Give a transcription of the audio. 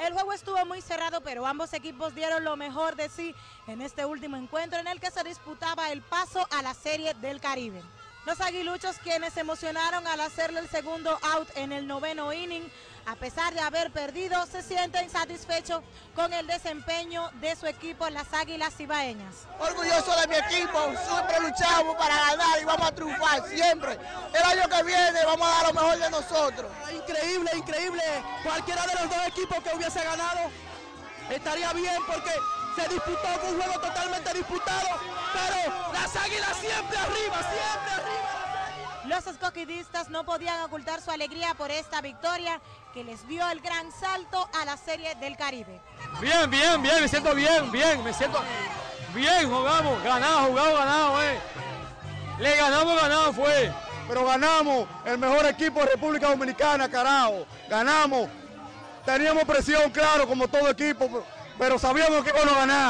El juego estuvo muy cerrado, pero ambos equipos dieron lo mejor de sí en este último encuentro en el que se disputaba el paso a la Serie del Caribe. Los aguiluchos quienes se emocionaron al hacerle el segundo out en el noveno inning, a pesar de haber perdido, se sienten satisfechos con el desempeño de su equipo en las Águilas Cibaeñas. Orgulloso de mi equipo, siempre luchamos para ganar y vamos a triunfar, siempre. El año que viene vamos a dar lo mejor de nosotros. Increíble, increíble. Cualquiera de los dos equipos que hubiese ganado estaría bien porque se disputó, un juego totalmente disputado, pero las águilas siempre arriba, siempre. Los escogidistas no podían ocultar su alegría por esta victoria que les dio el gran salto a la Serie del Caribe. Bien, bien, bien, me siento bien, bien, me siento bien, jugamos, ganado, jugado, ganado, eh. Le ganamos, ganado fue. Pero ganamos, el mejor equipo de República Dominicana, carajo, ganamos. Teníamos presión, claro, como todo equipo, pero sabíamos que íbamos a ganar.